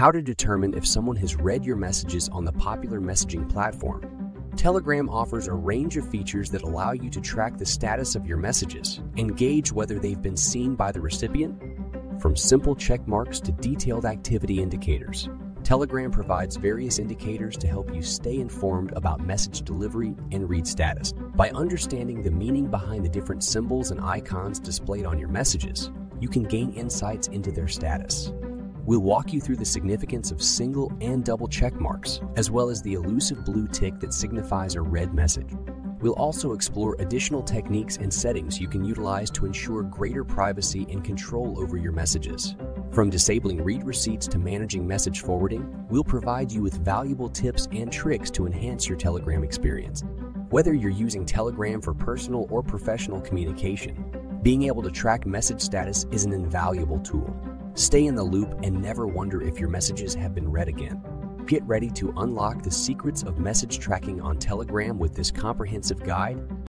How to determine if someone has read your messages on the popular messaging platform. Telegram offers a range of features that allow you to track the status of your messages and gauge whether they've been seen by the recipient. From simple check marks to detailed activity indicators, Telegram provides various indicators to help you stay informed about message delivery and read status. By understanding the meaning behind the different symbols and icons displayed on your messages, you can gain insights into their status. We'll walk you through the significance of single and double check marks, as well as the elusive blue tick that signifies a read message. We'll also explore additional techniques and settings you can utilize to ensure greater privacy and control over your messages. From disabling read receipts to managing message forwarding, we'll provide you with valuable tips and tricks to enhance your Telegram experience. Whether you're using Telegram for personal or professional communication, being able to track message status is an invaluable tool. Stay in the loop and never wonder if your messages have been read again. Get ready to unlock the secrets of message tracking on Telegram with this comprehensive guide